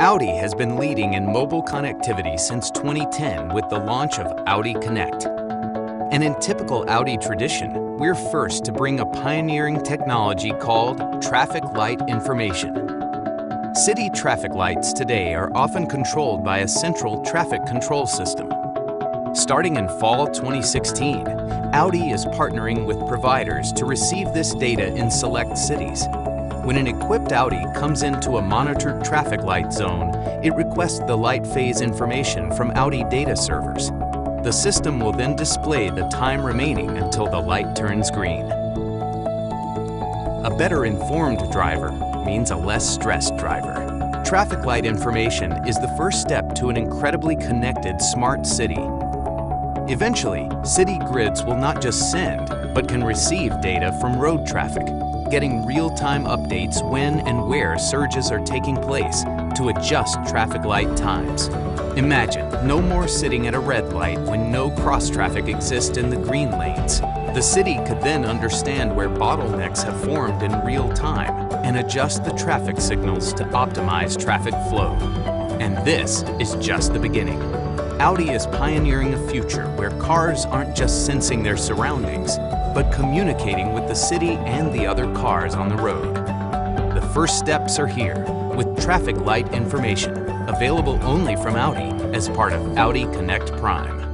Audi has been leading in mobile connectivity since 2010 with the launch of Audi Connect. And in typical Audi tradition, we're first to bring a pioneering technology called traffic light information. City traffic lights today are often controlled by a central traffic control system. Starting in fall 2016, Audi is partnering with providers to receive this data in select cities. When an equipped Audi comes into a monitored traffic light zone, it requests the light phase information from Audi data servers. The system will then display the time remaining until the light turns green. A better informed driver means a less stressed driver. Traffic light information is the first step to an incredibly connected smart city. Eventually, city grids will not just send, but can receive data from road traffic, getting real-time updates when and where surges are taking place to adjust traffic light times. Imagine no more sitting at a red light when no cross traffic exists in the green lanes. The city could then understand where bottlenecks have formed in real time and adjust the traffic signals to optimize traffic flow. And this is just the beginning. Audi is pioneering a future where cars aren't just sensing their surroundings, but communicating with the city and the other cars on the road. The first steps are here with traffic light information, available only from Audi as part of Audi Connect Prime.